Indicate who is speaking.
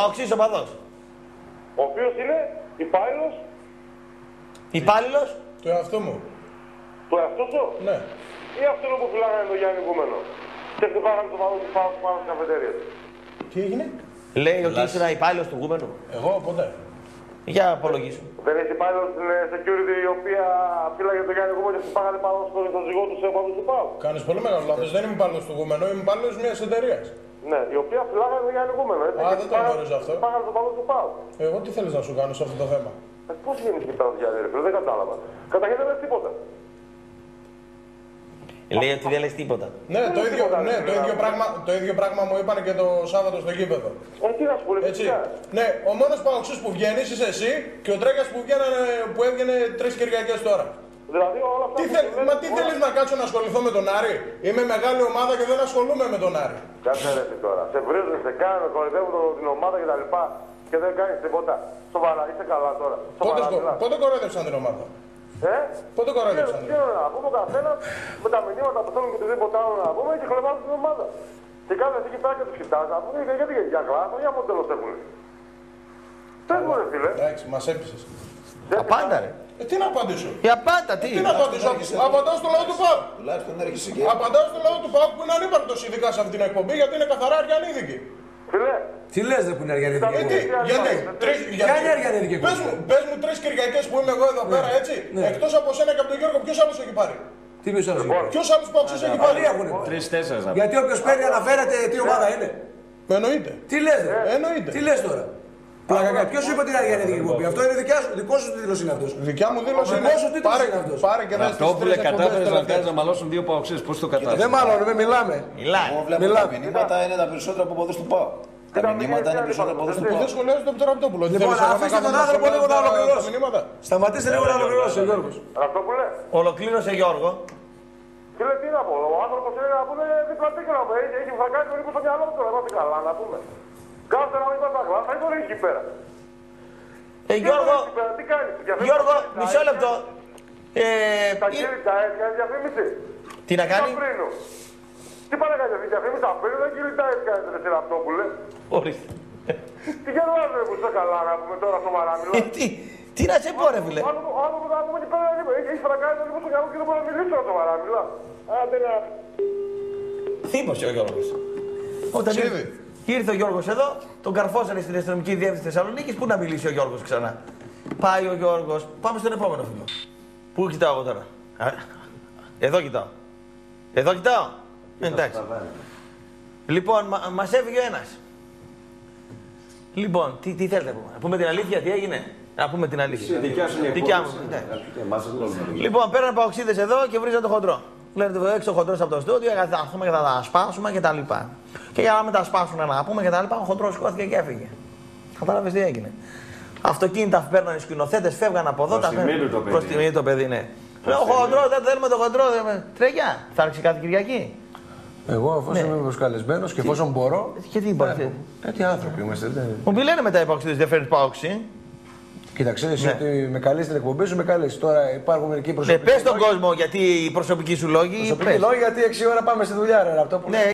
Speaker 1: Παοξή οπαδό.
Speaker 2: Ο οποίος είναι υπάλληλος
Speaker 1: Υπάλληλος;
Speaker 3: Το εαυτό μου.
Speaker 2: του εαυτού σου;
Speaker 3: Ναι.
Speaker 2: ή αυτόν που φυλάγανε τον Γιάννη Κούμενο. Και χτυπάγανε το παδό του Πάου πάνω στις καφετέρειε.
Speaker 3: Τι έγινε;
Speaker 1: Λέει ότι ήσουν υπάλληλος του Γούμενου.
Speaker 3: Εγώ ποτέ.
Speaker 1: Για απολογήσω.
Speaker 2: Δεν έχει υπάλληλο στην ε, security η οποία φύλαγε τον Γιάννη Κούμενο και χτυπάγανε πάνω στο στο ζυγό του σε οπαδού του Πάου.
Speaker 3: Κάνεις πολύ μεγάλο λάθος. Δεν είμαι υπάλληλος του Γούμενου, είμαι υπάλληλος μιας εταιρείας.
Speaker 2: Ναι, η οποία φυλάγανε τον Γιάννη Κούμενο. Έτσι,
Speaker 3: Α,
Speaker 2: και
Speaker 3: δεν το
Speaker 2: χτυπάγανε-
Speaker 3: γνώριζα αυτό.
Speaker 2: Χτυπάγανε το παδό του Πάου.
Speaker 3: Εγώ τι θέλει να σου κάνω σε αυτό το θέμα;
Speaker 2: Ε, Πώς γεννήθηκε πέρα το Γιάννη, ρε φίλε, δεν κατάλαβα. Καταρχήν δεν λες τίποτα.
Speaker 1: Λέει ότι δεν λες τίποτα.
Speaker 3: Ναι,
Speaker 2: Δεν
Speaker 3: το
Speaker 2: είναι
Speaker 3: ίδιο,
Speaker 2: τίποτα,
Speaker 3: ναι,
Speaker 2: δεν
Speaker 3: το,
Speaker 2: είναι
Speaker 3: ίδιο
Speaker 2: τίποτα.
Speaker 3: πράγμα, το ίδιο πράγμα μου είπαν και το Σάββατο στο γήπεδο.
Speaker 2: Ε, τι να σου πω, ρε,
Speaker 3: Έτσι.
Speaker 2: φυσικά.
Speaker 3: Ναι, ο μόνος παοξή που βγαίνεις είσαι εσύ και ο Τρέκας που, βγαίνανε- που έβγαινε τρεις Κυριακές τώρα.
Speaker 2: Δηλαδή όλα αυτά.
Speaker 3: Τι
Speaker 2: που
Speaker 3: θέλ,
Speaker 2: λες,
Speaker 3: μα τι
Speaker 2: όλα-
Speaker 3: θέλεις να κάτσω να ασχοληθώ με τον Άρη; Είμαι μεγάλη ομάδα και δεν ασχολούμαι με τον Άρη.
Speaker 2: Κάτσε ρε εσύ τώρα. Σε βρίζουν, σε κάνουν, κοροϊδεύουν το- την ομάδα και τα λοιπά και δεν κάνεις τίποτα. Σοβαρά, είσαι καλά τώρα.
Speaker 3: Πότε,
Speaker 2: Σοβαρά,
Speaker 3: σκο-
Speaker 2: μιλάς.
Speaker 3: πότε κορέδεψαν την ομάδα;
Speaker 2: Ε;
Speaker 3: Πότε
Speaker 2: Τι
Speaker 3: κορέδεψαν την ομάδα;
Speaker 2: να πούμε ο καθένας με τα μηνύματα που θέλουν και οτιδήποτε άλλο να πούμε και χλεβάζουν την ομάδα. Και κάθε εκεί πέρα και τους κοιτάζει να πούμε γιατί γιατί για κλάσμα, για μοντέλος έχουν. Πες μου ρε φίλε.
Speaker 3: Εντάξει, μας έπεισες.
Speaker 1: Απάντα ρε.
Speaker 3: Ε, τι να απαντήσω.
Speaker 1: Για πάντα, τι.
Speaker 3: Τι να απαντήσω. Απαντάω στο λαό του Πάου.
Speaker 4: Τουλάχιστον έρχεσαι και.
Speaker 3: Απαντάω στο λαό του Πάου που είναι ανύπαρκτος ειδικά σε αυτή την εκπομπή γιατί είναι καθαρά αριανίδικη.
Speaker 2: Φίλε,
Speaker 5: Τι λες ρε που είναι αργιανή
Speaker 3: Ε, τι,
Speaker 2: Γιατί,
Speaker 3: γιατί,
Speaker 2: γιατί,
Speaker 3: τρεις,
Speaker 5: ποια είναι η αργιανίδικη
Speaker 3: πες
Speaker 5: εκπομπή;
Speaker 3: μου, πες μου τρεις Κυριακές που είμαι εγώ εδώ πέρα, έτσι,
Speaker 5: ναι.
Speaker 3: εκτός από σένα και από τον Γιώργο, ποιος άλλος έχει πάρει;
Speaker 5: Τι ποιος άλλος
Speaker 2: Λοιπόν,
Speaker 5: έχει.
Speaker 3: Ποιος άλλος παοξής έχει πάρει;
Speaker 5: Άλλοι έχουνε.
Speaker 6: Τρει-τέσσερι να
Speaker 5: Γιατί όποιος παίρνει αναφέρεται τι ομάδα είναι.
Speaker 3: Με εννοείται.
Speaker 5: Τι λες ρε;
Speaker 3: Εννοείται.
Speaker 5: Τι λες τώρα; Πλάκα, ποιος σου είπε ότι είναι αργιανή εκπομπή; Αυτό είναι δικιά σου, δικός σου τίτλος είναι αυτός;
Speaker 3: Δικιά μου δήλωση
Speaker 5: Ο
Speaker 3: είναι.
Speaker 5: δικός σου τίτλος
Speaker 3: Πάρε,
Speaker 5: είναι αυτός;
Speaker 3: πάρε και δες τις
Speaker 6: Αυτό που λέει
Speaker 3: τρεις εκπομπές
Speaker 6: κατάφερε να
Speaker 3: τελευταίες.
Speaker 6: κάνει να μαλώσουν δύο παοξίε. Πώς το κατάφερες.
Speaker 5: Δεν μάλλον, μιλάμε.
Speaker 1: Μιλάει.
Speaker 4: Εγώ βλέπω
Speaker 5: Μιλάμε.
Speaker 4: τα μηνύματα είναι τα περισσότερα από ποδούς τους Πάου. Τα μηνύματα είναι περισσότερα από ποδούς τους
Speaker 3: Που
Speaker 4: Πάου.
Speaker 3: δεν σχολιάζει τον Πτεραπτόπουλο. Τι
Speaker 5: Λοιπόν,
Speaker 3: θέλεις, εγώ να
Speaker 5: αφήστε
Speaker 3: κάνω
Speaker 5: τον
Speaker 3: να
Speaker 5: άνθρωπο λίγο να
Speaker 3: σχολιάζω τα-
Speaker 5: ολοκληρώσει.
Speaker 3: τα μηνύματα.
Speaker 5: Σταματήστε λίγο να ολοκληρώσει ο Γιώργος.
Speaker 2: αυτό που λε.
Speaker 1: Ολοκλήρωσε Γιώργο.
Speaker 2: Φίλε, τι να πω, ο άνθρωπος είναι να πούμε διπλατή να πούμε. Έχει, έχει φακάσει το λίγο στο μυαλό του τώρα, να πει καλά, να πούμε. Κάθε να μην πα τα γλάσσα, είναι εκεί πέρα.
Speaker 1: Ε,
Speaker 2: Τι
Speaker 1: Γιώργο,
Speaker 2: εκεί πέρα, τι κάνεις,
Speaker 1: Γιώργο, μισό λεπτό. Ε,
Speaker 2: Τα
Speaker 1: ε,
Speaker 2: κύριε τα έτσι, κάνει διαφήμιση.
Speaker 1: τι να κάνει;
Speaker 2: Τα πριν. Τι πάνε να κάνει διαφήμιση, τα πριν, δεν κύριε τα έτσι κάνετε ρε Σεραπτόπουλε.
Speaker 1: Ορίστε.
Speaker 2: Τι γερουάζε που είσαι καλά να πούμε τώρα σοβαρά μιλά.
Speaker 1: Ε, τι, τι να σε πω ρε φίλε.
Speaker 2: Άλλο άλλο που θα πούμε εκεί πέρα, έχει- έχει φρακάρει το λίγο στο μυαλό και δεν μπορεί να μιλήσει τώρα σοβαρά μιλά. Άντε να...
Speaker 1: Θύμωσε ο Γιώργος. Όταν
Speaker 3: Ξύδι.
Speaker 1: ήρθε, ήρθε ο Γιώργος εδώ, τον καρφώσανε στην αστυνομική διεύθυνση Θεσσαλονίκης, πού να μιλήσει ο Γιώργος ξανά; Πάει ο Γιώργος, πάμε στον επόμενο φίλο. Πού κοιτάω εγώ τώρα; Α, Εδώ κοιτάω. Εδώ κοιτάω; Εντάξει. Λοιπόν, μα, μας έφυγε ο ένας. Λοιπόν, τι, τι θέλετε να πούμε. Να πούμε την αλήθεια, τι έγινε; Να πούμε την αλήθεια.
Speaker 6: Δικιά σου είναι η
Speaker 1: Δικιά μου.
Speaker 6: υπόθεση.
Speaker 1: εντάξει.
Speaker 6: Εμάς δεν λέμε.
Speaker 1: Λοιπόν, πέραν παοξίδε εδώ και βρίζαν το χοντρό. Λένε έξω ο χοντρός από το στούντιο, θα έρθουμε και θα τα σπάσουμε και τα λοιπά. Και για να μην τα σπάσουν να πούμε και τα λοιπά, ο χοντρός σηκώθηκε και έφυγε. Κατάλαβες τι έγινε. Αυτοκίνητα παίρναν οι σκηνοθέτες, φεύγαν από εδώ.
Speaker 6: Προς τιμή του το παιδί.
Speaker 1: Προς τιμή το παιδί, ναι. Λέω, ο χοντρός, δεν θέλουμε το χοντρό. δεν- Τρεγιά, θα έρθει κάθε Κυριακή.
Speaker 5: Εγώ εφόσον είμαι προσκαλεσμένος και εφόσον μπορώ.
Speaker 1: Και τι είπατε.
Speaker 5: Ε, τι άνθρωποι είμαστε. δεν-
Speaker 1: Μου μιλάνε μετά οι παοξίδε, δεν φέρνεις πάοξη.
Speaker 5: Κοίταξε, εσύ
Speaker 1: Ναι.
Speaker 5: ότι με καλείς στην εκπομπή σου, με καλείς. Τώρα υπάρχουν μερικοί
Speaker 1: Ναι,
Speaker 5: προσωπικοί.
Speaker 1: πες στον
Speaker 5: λόγοι.
Speaker 1: κόσμο γιατί οι προσωπικοί σου λόγοι.
Speaker 5: Προσωπικοί
Speaker 1: πες.
Speaker 5: λόγοι γιατί 6 ώρα πάμε στη δουλειά, ρε. Αυτό που
Speaker 1: Ναι,